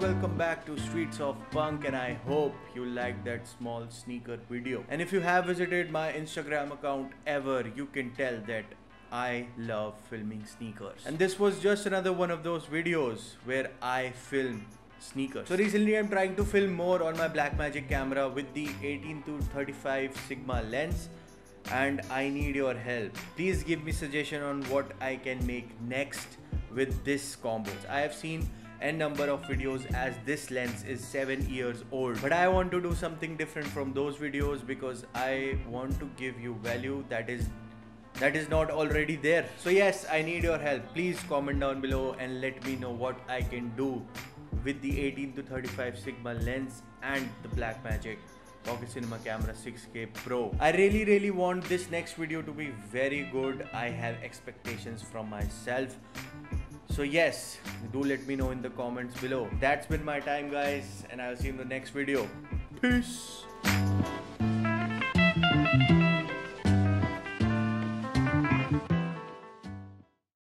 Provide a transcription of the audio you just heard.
welcome back to Streets of Punk and I hope you liked that small sneaker video. And if you have visited my Instagram account ever, you can tell that I love filming sneakers. And this was just another one of those videos where I film sneakers. So recently I'm trying to film more on my Blackmagic camera with the 18 to 35 Sigma lens and I need your help. Please give me suggestion on what I can make next with this combo. I have seen n number of videos as this lens is 7 years old but I want to do something different from those videos because I want to give you value that is that is not already there so yes I need your help please comment down below and let me know what I can do with the 18 to 35 Sigma lens and the Blackmagic Pocket Cinema Camera 6K Pro. I really really want this next video to be very good. I have expectations from myself. So yes, do let me know in the comments below. That's been my time guys and I'll see you in the next video. Peace.